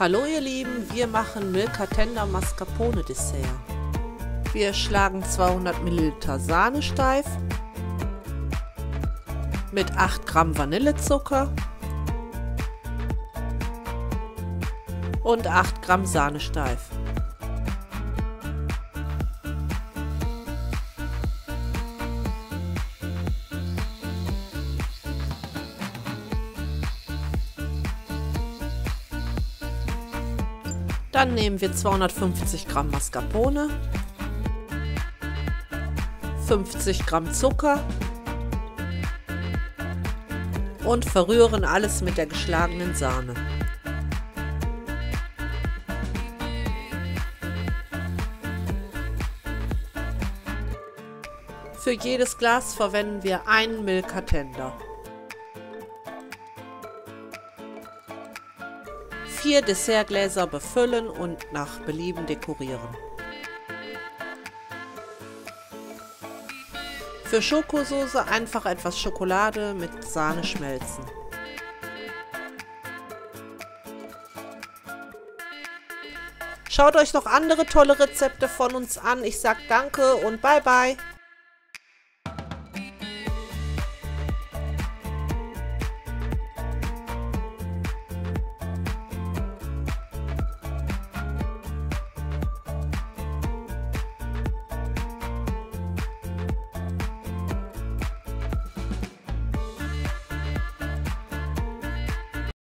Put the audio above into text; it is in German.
Hallo ihr Lieben, wir machen Milka Tender Mascarpone Dessert. Wir schlagen 200 ml Sahne steif mit 8 Gramm Vanillezucker und 8 Gramm Sahne steif. Dann nehmen wir 250 Gramm Mascarpone, 50 Gramm Zucker und verrühren alles mit der geschlagenen Sahne. Für jedes Glas verwenden wir einen Milka Tender. Vier Dessertgläser befüllen und nach Belieben dekorieren. Für Schokosoße einfach etwas Schokolade mit Sahne schmelzen. Schaut euch noch andere tolle Rezepte von uns an. Ich sag danke und bye bye.